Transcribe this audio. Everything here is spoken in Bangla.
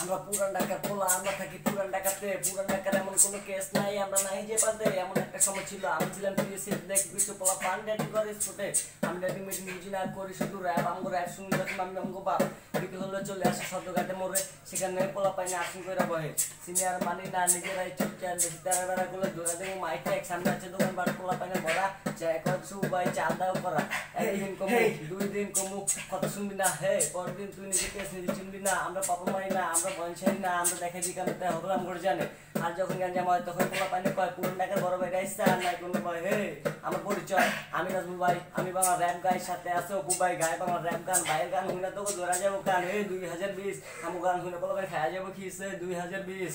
আমরা পুরান ঢাকার পোলা, আমরা থাকি পুরান ঢাকাতে। পুরান ঢাকার এমন কোনো কেস নাই, আমরা নাই যে পাতে এমন একটা সময় ছিল, আমি ছিলাম পিএসসি দেখ বিশ্ব পোলা পান ডেটিং করে স্পটে আমি আর করি, শুধু র্যাপ আমগো র্যাপ আমি আমগো বাপ বিকেল হলে চলে আসে সদ্যঘাটে মোড়ে সেখানে পোলা পাইনি আসুন করে বহে। সিনিয়র মানি না, নিজেরাই চুপচাপ বেশি তারা বেড়া করলে ধরে দেবো মাইক সামনে আছে দোকান বার পোলা চায় কত ভাই চা দাও করা একদিন কমু দুই দিন কমু কত শুনবি না হে পরের দিন তুই নিজে কেস নিজে চিনবি না আমরা পাপা মারি না আমরা বঞ্চাই না আমরা দেখে দিই কেন তাই হলাম করে জানে। আর যখন গান জামা হয় তখন পোলা পানি কয় পুরন ঢাকার বড় ভাই রাইসা আর নাই কোনো ভাই? হে আমার পরিচয় আমি নাজমুল ভাই আমি বাংলা র্যাপ গাই সাথে আছে অপু ভাই গায়ে বাংলা র্যাপ গান ভাইয়ের গান হুইনা তোকে ধরা যাব গান হে দুই হাজার বিশ আমার গান হুইনা পোলা ভাই খাওয়া যাব কি দুই হাজার বিশ।